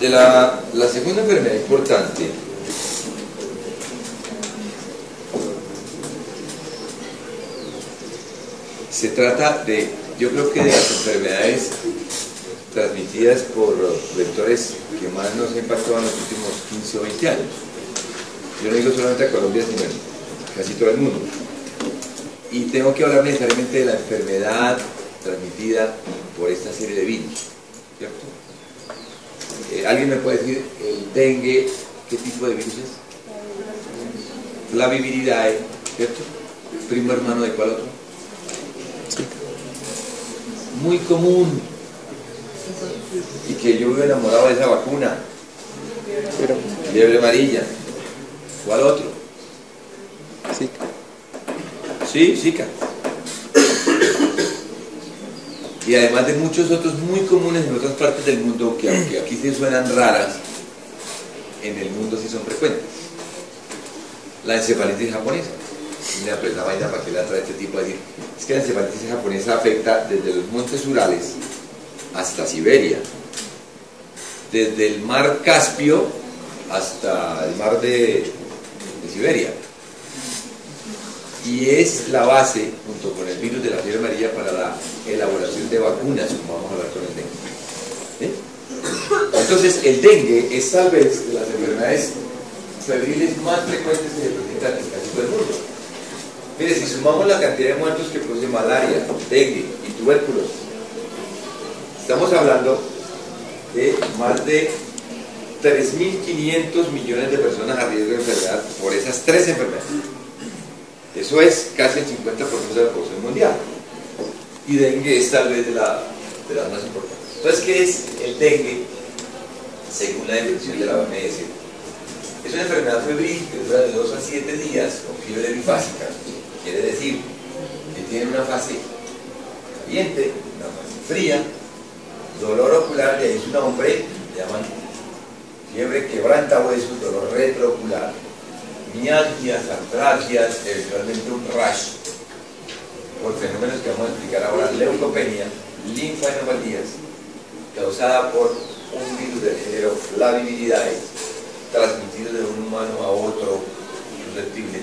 de la, la segunda enfermedad importante se trata de, yo creo que de las enfermedades transmitidas por vectores que más nos han impactado en los últimos 15 o 20 años. Yo no digo solamente a Colombia, sino en casi todo el mundo. Y tengo que hablar necesariamente de la enfermedad transmitida por esta serie de virus, ¿cierto? Eh, ¿Alguien me puede decir el dengue, qué tipo de virus es? Flaviviridae, ¿cierto? ¿Primo hermano de cuál otro? Muy común. Y que yo vivo enamorado de esa vacuna. Liebre amarilla. ¿Cuál otro? Zika. Sí, Zika. Y además de muchos otros muy comunes en otras partes del mundo que aunque aquí se suenan raras, en el mundo sí son frecuentes. La encefalitis japonesa. Mira, pues la vaina para que la trae este tipo a decir. Es que la encefalitis japonesa afecta desde los montes Urales hasta Siberia. Desde el mar Caspio hasta el mar de, de Siberia y es la base, junto con el virus de la fiebre amarilla, para la elaboración de vacunas, como vamos a hablar con el dengue. ¿Eh? Entonces, el dengue es tal vez de las enfermedades febriles más frecuentes que se presentan en casi todo el mundo. Mire, si sumamos la cantidad de muertos que produce malaria, dengue y tubérculos, estamos hablando de más de 3.500 millones de personas a riesgo de enfermedad por esas tres enfermedades. Eso es casi el 50% de la población mundial. Y dengue es tal vez de, la, de las más importantes. Entonces, ¿qué es el dengue? Según la definición de la OMS, es una enfermedad febril que dura de 2 a 7 días con fiebre bifásica. Quiere decir que tiene una fase caliente, una fase fría, dolor ocular, y ahí es un nombre, llaman fiebre quebranta huesos, dolor retroocular mialgias, artralgias, eventualmente un rash, por fenómenos que vamos a explicar ahora, leucopenia, linfanopatías, causada por un virus del género Flaviviridae, transmitido de un humano a otro susceptible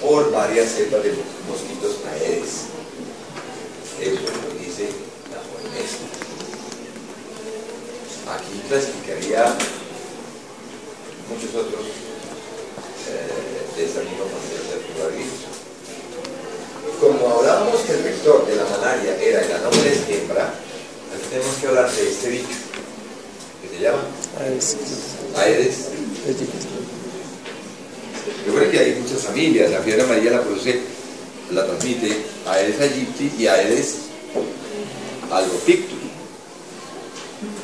por varias cepas de mosquitos aedes. Eso lo dice la OMS. Aquí clasificaría muchos otros de esa misma manera de coronavirus. Como hablábamos que el vector de la era anómenes hembra, aquí tenemos que hablar de este bicho, que se llama Aedes. Aedes. Recuerden que hay muchas familias, la fiebre amarilla la produce, la transmite Aedes aegypti y Aedes albopictus.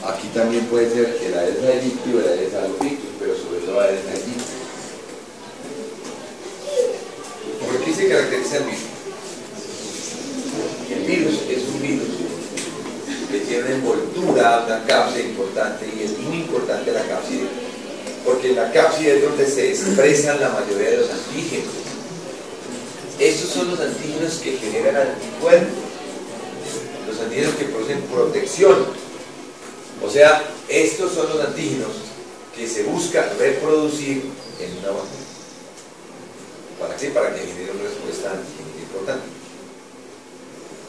Aquí también puede ser el Aedes aegypti o el Aedes albopictus, pero sobre todo Aedes aegypti. ¿Por qué se caracteriza el virus? El virus es un virus que tiene una una cápside importante y es muy importante la cápside porque en la cápside es donde se expresan la mayoría de los antígenos. Esos son los antígenos que generan anticuerpos, los antígenos que producen protección. O sea, estos son los antígenos que se busca reproducir en una vacuna. ¿Para qué? Para que genere una respuesta importante.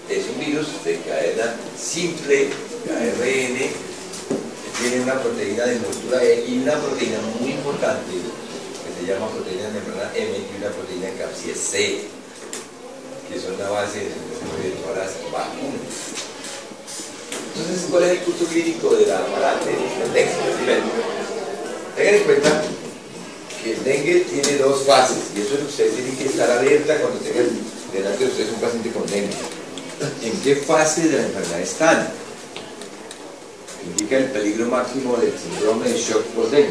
Es un virus de cadena simple, ARN, que tiene una proteína de envoltura E y una proteína muy importante que se llama proteína de membrana M y una proteína de cápside C, que son la base de todas las vacunas. Entonces, ¿cuál es el curso clínico de la del dengue? Primero, tengan en cuenta que el dengue tiene dos fases y eso es lo que ustedes tienen que estar alerta cuando tengan delante de ustedes un paciente con dengue. ¿En qué fase de la enfermedad están? El peligro máximo del síndrome de shock por dengue,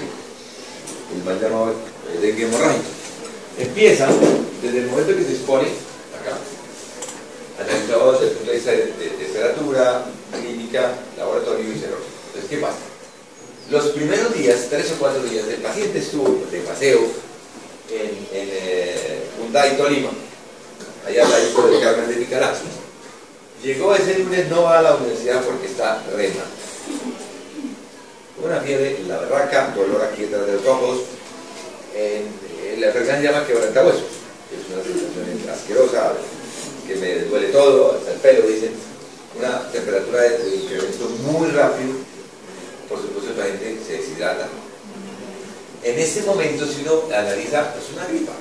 el mal llamado dengue hemorrágico. Empieza desde el momento que se expone acá, analizados desde el punto de vista de, temperatura, clínica, laboratorio y serología. Entonces, ¿qué pasa? Los primeros días, tres o cuatro días, el paciente estuvo de paseo en, en eh, Hyundai, Tolima, allá al lado del Carmen de Nicaragua. Llegó ese lunes, no va a la universidad porque está rema. Una fiebre, la berraca, dolor aquí detrás de los ojos, en, en la enfermedad se llama quebrantahuesos, que es una sensación asquerosa, que me duele todo, hasta el pelo, dicen, una temperatura de incremento muy rápido, por supuesto la gente se deshidrata. En ese momento, si uno analiza, es una gripa.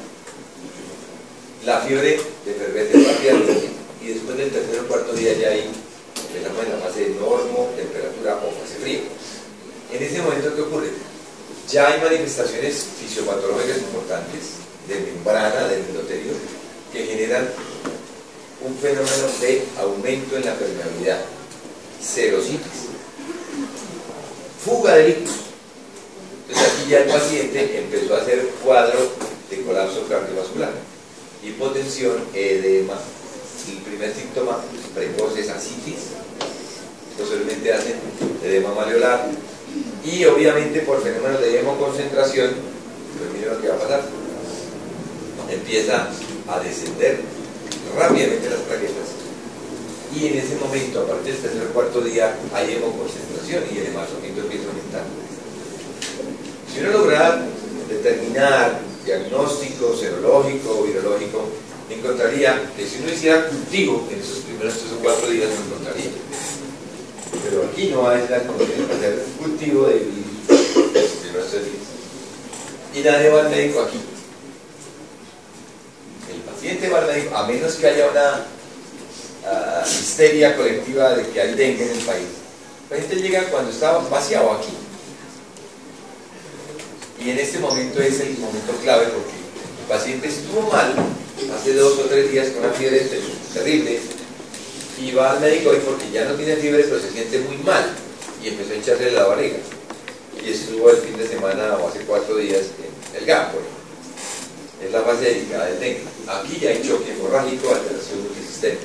La fiebre de fervete y después del tercer o cuarto día ya hay, estamos en la fase de normo, temperatura o fase fría. En ese momento, ¿qué ocurre? Ya hay manifestaciones fisiopatológicas importantes de membrana del endotelio que generan un fenómeno de aumento en la permeabilidad, serositis, fuga de líquidos. Entonces aquí ya el paciente empezó a hacer cuadro de colapso cardiovascular, hipotensión, edema. El primer síntoma precoz es asitis, posiblemente hacen edema maleolar y obviamente por fenómenos de hemoconcentración, pues miren lo que va a pasar. Empieza a descender rápidamente las plaquetas y en ese momento, a partir del tercer o cuarto día, hay hemoconcentración y el hematocito empieza a aumentar. Si uno logra determinar diagnóstico serológico o virológico, encontraría que si uno hiciera cultivo en esos primeros tres o cuatro días, lo encontraría. Pero aquí no hay la condición de hacer cultivo de. Y nadie va al médico aquí paciente va al médico, a menos que haya una uh, histeria colectiva de que hay dengue en el país. La gente llega cuando está vaciado aquí. Y en este momento es el momento clave porque el paciente estuvo mal hace dos o tres días con una fiebre terrible y va al médico hoy porque ya no tiene fiebre pero se siente muy mal y empezó a hincharle la barriga y estuvo el fin de semana o hace cuatro días en el GAP es la fase delicada del dengue. Aquí ya hay choque hemorrágico, alteración multisistema.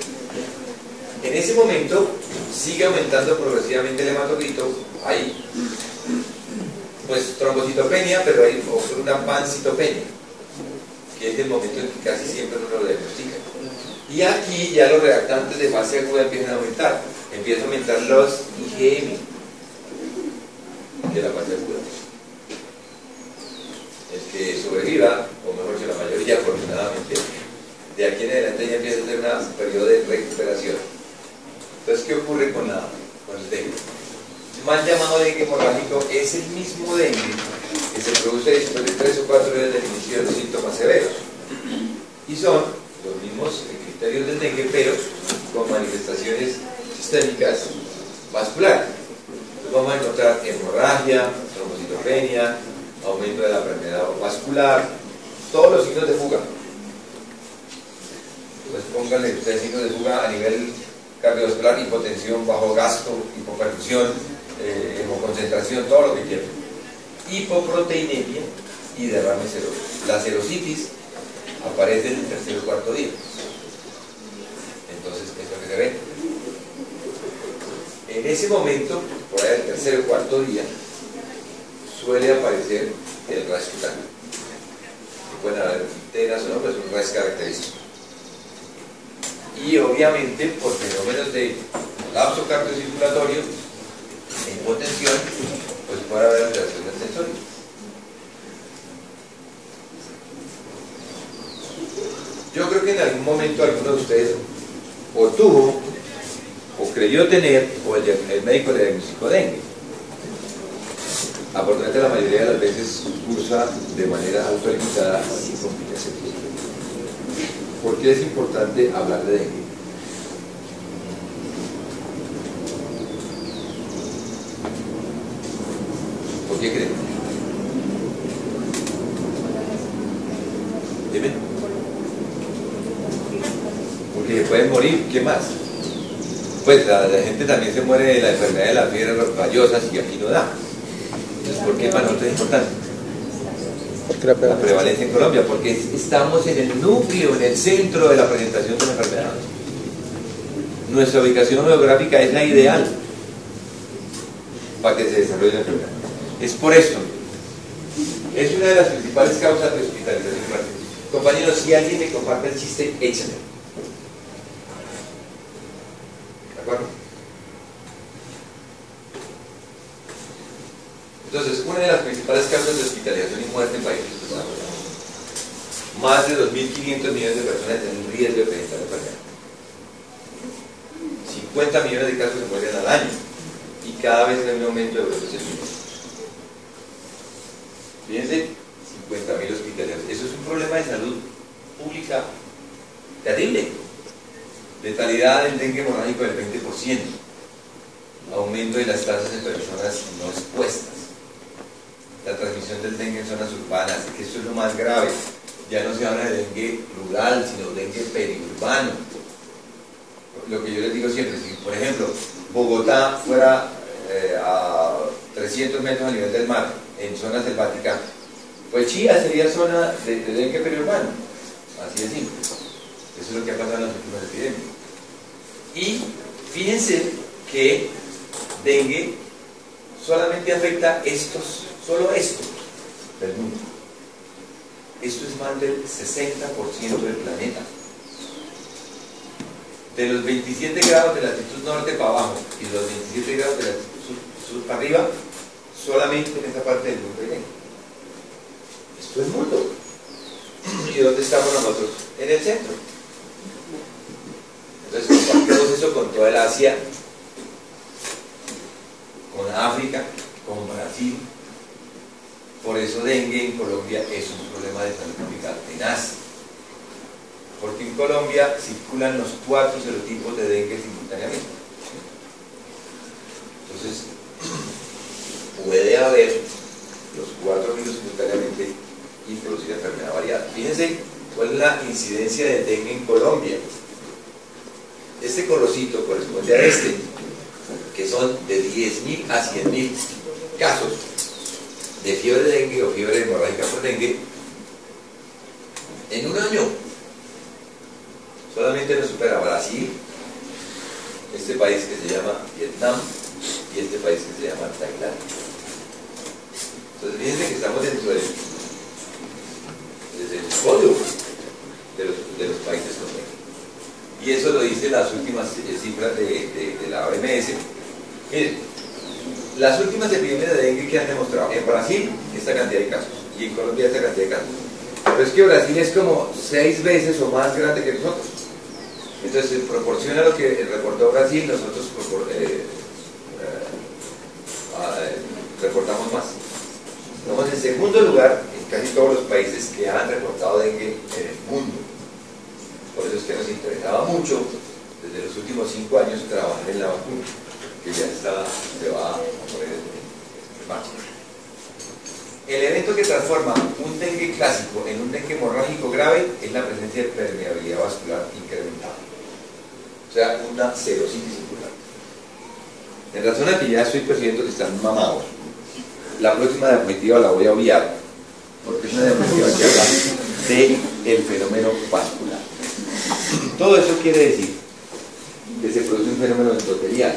En ese momento sigue aumentando progresivamente el hematocrito, hay pues trombocitopenia, pero hay una pancitopenia, que es el momento en que casi siempre uno lo diagnostica. Y aquí ya los reactantes de fase aguda empiezan a aumentar, empiezan a aumentar los IgM, es la fase aguda el que sobreviva, o mejor que la mayoría afortunadamente, de aquí en adelante ya empieza a tener un periodo de recuperación. Entonces, ¿qué ocurre con, la, con el dengue? Mal llamado dengue hemorrágico es el mismo dengue que se produce después de 3 o 4 días del inicio de los síntomas severos. Y son los mismos del dengue, pero con manifestaciones sistémicas vasculares. Entonces vamos a encontrar hemorragia, trombocitopenia, aumento de la permeabilidad vascular, todos los signos de fuga. Pues pónganle ustedes signos de fuga a nivel cardiovascular, hipotensión, bajo gasto, hipoperfusión, eh, hemoconcentración, todo lo que quieran. Hipoproteinemia y derrame seroso. La serositis aparece en el tercer o cuarto día. Entonces, esto que se ve. En ese momento, por ahí el tercer o cuarto día, suele aparecer el rash cutáneo. Pueden haber teras o no, pero es un rash característico. Y obviamente por fenómenos de colapso cardiocirculatorio e hipotensión, pues puede haber alteración del sensorio. Yo creo que en algún momento alguno de ustedes o tuvo creyó tener o el, médico le diagnosticó dengue Afortunadamente la mayoría de las veces cursa de manera autorizada sin complicaciones. ¿Por qué es importante hablar de dengue? ¿Por qué creen? Dime. Porque se pueden morir, ¿qué más? Pues la, gente también se muere de la enfermedad de la fiebre rayosas y aquí no da. ¿Por qué para nosotros es importante? La prevalencia en Colombia, porque estamos en el núcleo, en el centro de la presentación de la enfermedad. Nuestra ubicación geográfica es la ideal para que se desarrolle la enfermedad. Es por eso. Es una de las principales causas de hospitalización Compañeros, si alguien me comparte el chiste, échale. ¿De acuerdo? pone las principales causas de hospitalización y muerte en países desarrollados. Más de 2.500 millones de personas un riesgo de presentar enfermedad. 50 millones de casos se mueren al año y cada vez hay un aumento de brotes en Fíjense, 50.000 hospitalizados. Eso es un problema de salud pública terrible. Letalidad del dengue hemorrágico del 20%. Aumento de las tasas en personas no expuestas. La transmisión del dengue en zonas urbanas, que eso es lo más grave. Ya no se habla de dengue rural, sino dengue periurbano. Lo que yo les digo siempre, si por ejemplo Bogotá fuera eh, a 300 metros a nivel del mar, en zona selvática, pues Chía sería zona de, de dengue periurbano. Así de simple. Eso es lo que ha pasado en las últimas epidemias. Y fíjense que dengue solamente afecta estos, solo estos del mundo. Esto es más del 60% del planeta. De los 27 grados de latitud norte para abajo y los 27 grados de latitud sur, sur para arriba, solamente en esta parte del mundo hay. Esto es mundo. ¿Y dónde estamos nosotros? En el centro. Entonces compartimos eso con toda el Asia, con África, con Brasil. Por eso dengue en Colombia es un problema de salud pública tenaz. Porque en Colombia circulan los cuatro serotipos de dengue simultáneamente. Entonces, puede haber los cuatro virus simultáneamente y producir enfermedad variada. Fíjense cuál es la incidencia de dengue en Colombia. Este colorcito corresponde a este, que son de 10.000 a 100.000 casos de fiebre de dengue o fiebre hemorrágica por dengue en un año. Solamente nos supera Brasil, este país que se llama Vietnam y este país que se llama Tailandia. Entonces fíjense que estamos dentro del, desde el de los, países con dengue. Y eso lo dicen las últimas eh, cifras de, la OMS. Las últimas epidemias de dengue que han demostrado en Brasil esta cantidad de casos y en Colombia esta cantidad de casos. Pero es que Brasil es como seis veces o más grande que nosotros. Entonces, en proporción a lo que reportó Brasil, nosotros eh, eh, reportamos más. Estamos en segundo lugar en casi todos los países que han reportado dengue en el mundo. Por eso es que nos interesaba mucho, desde los últimos cinco años, trabajar en la vacuna, que ya está, se a poner en marcha. El evento que transforma un dengue clásico en un dengue hemorrágico grave es la presencia de permeabilidad vascular incrementada. O sea, una serositis circular. En razón a que ya estoy percibiendo que están mamados, la próxima diapositiva la voy a obviar, porque es una diapositiva que habla del fenómeno vascular. Todo eso quiere decir que se produce un fenómeno endotelial.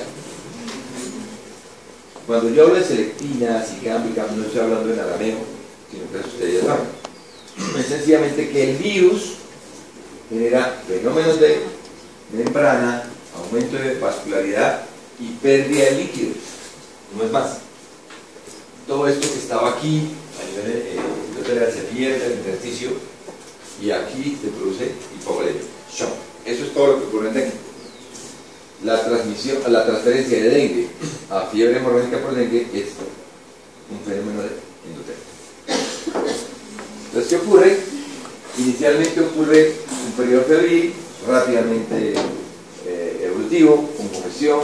Cuando yo hablo de selectina, SICAM, BICAM, no estoy hablando en arameo, sino que eso ustedes saben. Es sencillamente que el virus genera fenómenos de membrana, aumento de vascularidad y pérdida de líquidos. No es más. Todo esto que estaba aquí, a eh, se pierde el intersticio y aquí se produce hipovolemia. Eso es todo lo que ocurre en dengue. La transmisión, la transferencia de dengue a fiebre hemorrágica por dengue es un fenómeno endotelio. Entonces, ¿qué ocurre? Inicialmente ocurre un periodo febril, rápidamente eh, evolutivo, con congestión,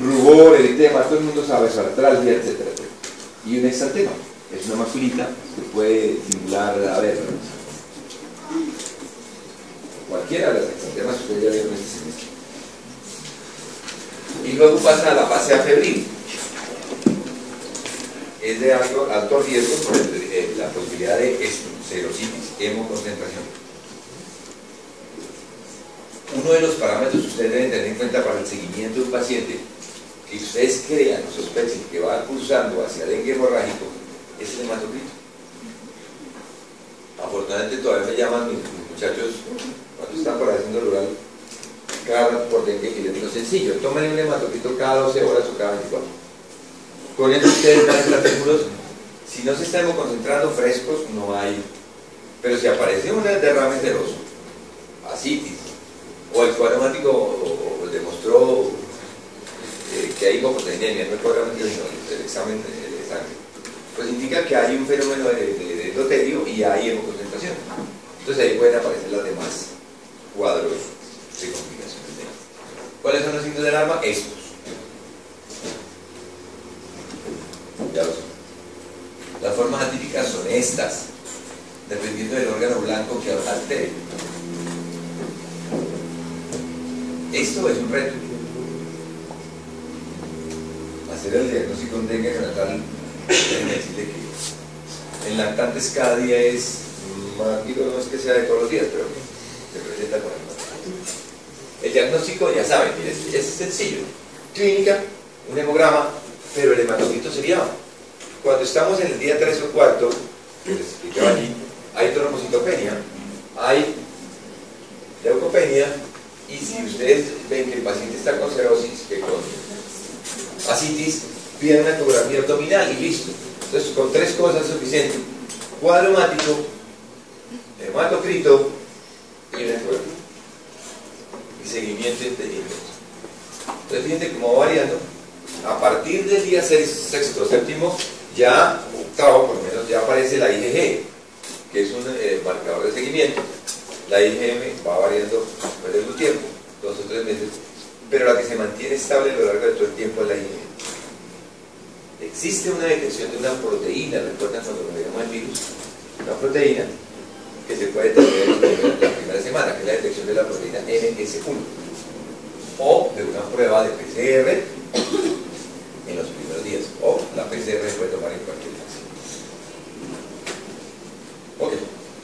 rubor, eritema, todo el mundo sabe, artralgia, etcétera, etcétera. Y un exantema, es una maculita que puede simular a ver cualquiera de las exantemas ustedes ya vieron este. Y luego pasa a la fase febril. Es de alto, riesgo por eh, la posibilidad de serositis, hemoconcentración. Uno de los parámetros que ustedes deben tener en cuenta para el seguimiento de un paciente que ustedes crean o sospechen que va cursando hacia dengue hemorrágico es el hematocrito. Afortunadamente todavía me llaman mis, mis muchachos cuando están por haciendo rural cada por dengue y les digo sencillo, tomen un hematocrito cada 12 horas o cada 24. Con eso ustedes van a estar si no se están concentrando frescos, no hay. Pero si aparece un derrame seroso, asitis, o el cuadromático demostró eh, que hay hipoproteinemia, no el cuadromático, sino el examen de sangre, pues indica que hay un fenómeno de, de, endotelio y hay hemoconcentración. Entonces ahí pueden aparecer los demás cuadros de. ¿Cuáles son los signos de alarma? Estos. Ya lo son. Las formas atípicas son estas, dependiendo del órgano blanco que altere. Esto es un reto. Hacer el diagnóstico de dengue neonatal, decirle que en lactantes cada día es más, digo, no es que sea de todos los días, pero se presenta con el El diagnóstico, ya saben, es, sencillo. Clínica, un hemograma, pero el hematocito sería cuando estamos en el día 3 o 4, que les explicaba allí, hay trombocitopenia, hay leucopenia, y si ustedes ven que el paciente está con cirrosis, que con asitis, piden una ecografía abdominal y listo. Entonces, con tres cosas es suficiente. Cuadro hemático, hematocrito y una ecografía. Inteligente. Entonces, fíjense cómo va variando. A partir del día 6, sexto, séptimo, ya octavo, por lo menos, ya aparece la IgG, que es un eh, marcador de seguimiento. La IgM va variando después de tiempo, dos o tres meses, pero la que se mantiene estable a lo largo de todo el tiempo es la IgM. Existe una detección de una proteína, recuerdan cuando veíamos el virus, una proteína que se puede tener en la primera semana, que es la detección de la proteína NS1, o de una prueba de PCR en los primeros días. O la PCR puede tomar en cualquier fase. Ok,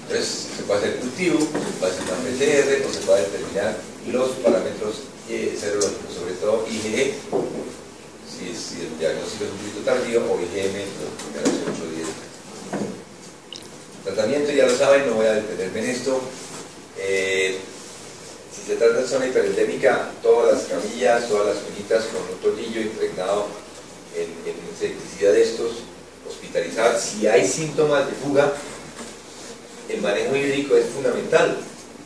entonces se puede hacer cultivo, se puede hacer una PCR o se puede determinar los parámetros eh, serológicos, sobre todo IgG, si, si, el diagnóstico es un poquito tardío, o IgM en los primeros 8 días. Tratamiento, ya lo saben, no voy a detenerme en esto. Eh, se trata de zona hiperendémica, todas las camillas, todas las cunitas con un tornillo impregnado en, en insecticida de estos, hospitalizar. Si hay síntomas de fuga, el manejo hídrico es fundamental.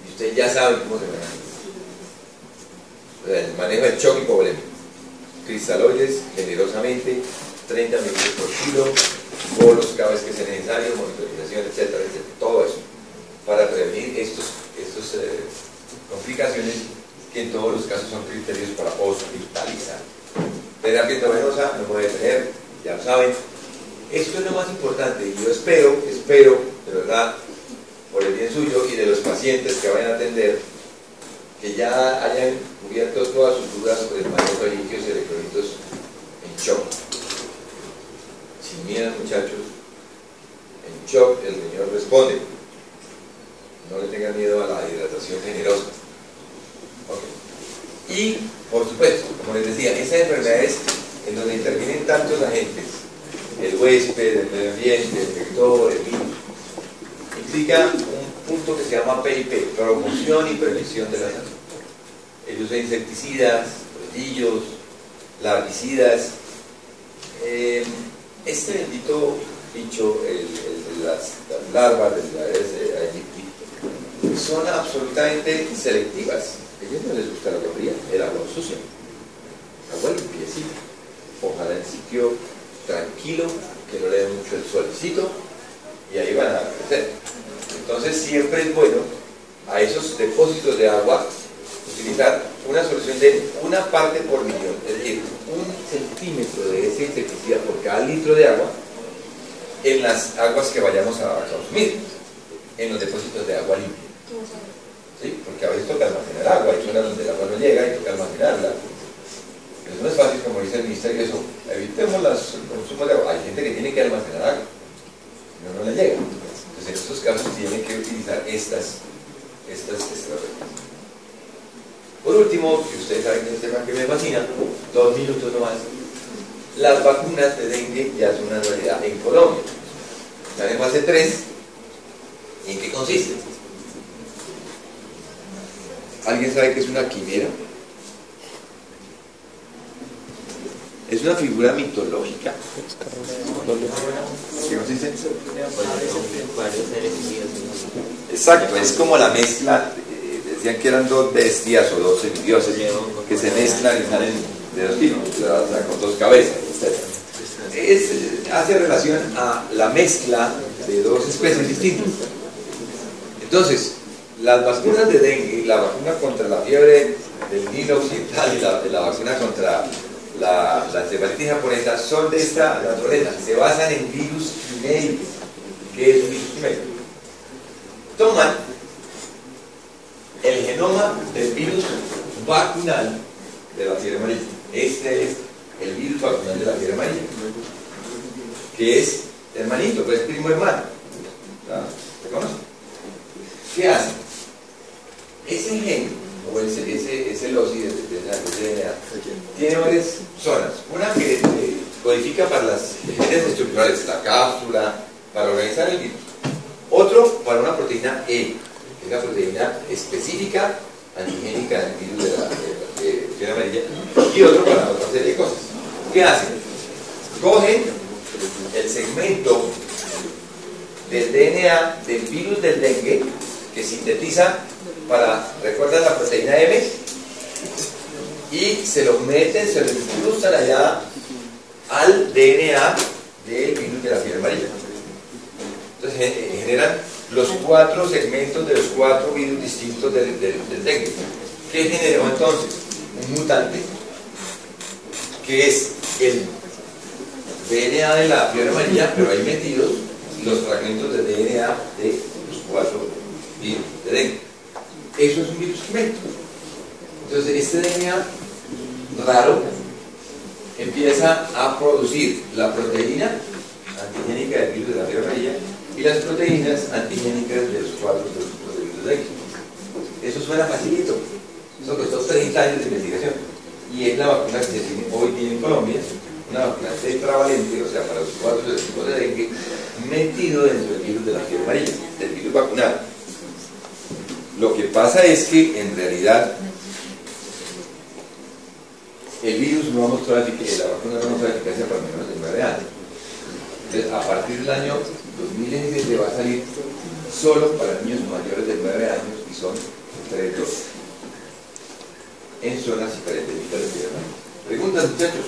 Y ustedes ya saben cómo se maneja. el manejo del choque hipovolémico. Cristaloides generosamente, 30 minutos por kilo, bolos cada vez que sea necesario, monitorización, etcétera, etcétera. Todo eso para prevenir estas estos, eh, complicaciones que en todos los casos son criterios para hospitalizar terapia intravenosa, no puede tener, ya lo saben. Esto es lo más importante y yo espero, espero, de verdad, por el bien suyo y de los pacientes que vayan a atender, que ya hayan cubierto todas sus dudas sobre el manejo de líquidos y electrolitos en shock. Sin miedo, muchachos, en shock el señor responde. No le tengan miedo a la hidratación generosa. Y, por supuesto, como les decía, esas enfermedades en donde intervienen tantos agentes, el huésped, el medio ambiente, el vector, el virus, implica un punto que se llama PIP, promoción y prevención de la salud. El uso de insecticidas, rodillos, larvicidas. Eh, este bendito bicho, las, larvas de la son absolutamente selectivas a ellos no les gusta la agua fría, el agua sucia. Agua limpiecita. Ojalá en sitio tranquilo, que no le dé mucho el solcito, y ahí van a crecer. Entonces siempre es bueno a esos depósitos de agua utilizar una solución de una parte por millón, es decir, un centímetro de ese insecticida por cada litro de agua en las aguas que vayamos a consumir, en los depósitos de agua limpia porque a veces toca almacenar agua, hay zonas donde el agua no llega y toca almacenarla. Eso no es fácil, como dice el ministerio, eso, evitemos los consumos de agua. Hay gente que tiene que almacenar agua, no, no le llega. Entonces en estos casos tienen que utilizar estas, estas estrategias. Por último, que ustedes saben que es un tema que me fascina, dos minutos nomás, las vacunas de dengue ya son una realidad en Colombia. Están en fase 3. ¿Y en qué consiste? ¿Alguien sabe qué es una quimera? es una figura mitológica. Exacto, es como la mezcla, eh, decían que eran dos bestias o dos semidioses que se mezclan y salen de sea, con dos cabezas, etc. Es, hace relación a la mezcla de dos especies distintas. Entonces, las vacunas de dengue, la vacuna contra la fiebre del Nilo Occidental y la, vacuna contra la, la japonesa son de esta naturaleza, se basan en virus quiméricos. ¿Qué es un virus quimérico? Toman el genoma del virus vacunal de la fiebre amarilla. Este es el virus vacunal de la fiebre amarilla, que es hermanito, pues es primo hermano. ¿Se conoce? ¿Qué hacen? Ese gen, o ese, ese, ese loci de, de, DNA, tiene varias zonas. Una que eh, codifica para las genes estructurales, la cápsula, para organizar el virus. Otro para una proteína E, que es la proteína específica antigénica del virus de la, de, amarilla. Y otro para otra serie de cosas. ¿Qué hacen? Cogen el segmento del DNA del virus del dengue que sintetiza para, ¿recuerdan la proteína M? Y se lo meten, se lo incrustan allá al DNA del virus de la fiebre amarilla. Entonces generan los cuatro segmentos de los cuatro virus distintos del, del, del dengue. ¿Qué generó entonces? Un mutante que es el DNA de la fiebre amarilla, pero hay metidos los fragmentos de DNA de los cuatro virus de dengue. Eso es un virus quimérico. Entonces, este DNA raro empieza a producir la proteína antigénica del virus de la fiebre amarilla y las proteínas antigénicas de los cuatro virus de dengue. Eso suena facilito. Eso costó 30 años de investigación. Y es la vacuna que se tiene, hoy tiene en Colombia, una vacuna tetravalente, o sea, para los cuatro tipos de dengue, metido dentro del virus de la fiebre amarilla, del virus vacunado. Lo que pasa es que en realidad el virus no ha mostrado eficacia, la vacuna no ha mostrado eficacia para menos de 9 años. Entonces, a partir del año 2017 va a salir solo para niños mayores de 9 años y son 3 dosis en zonas diferentes de Preguntas, muchachos.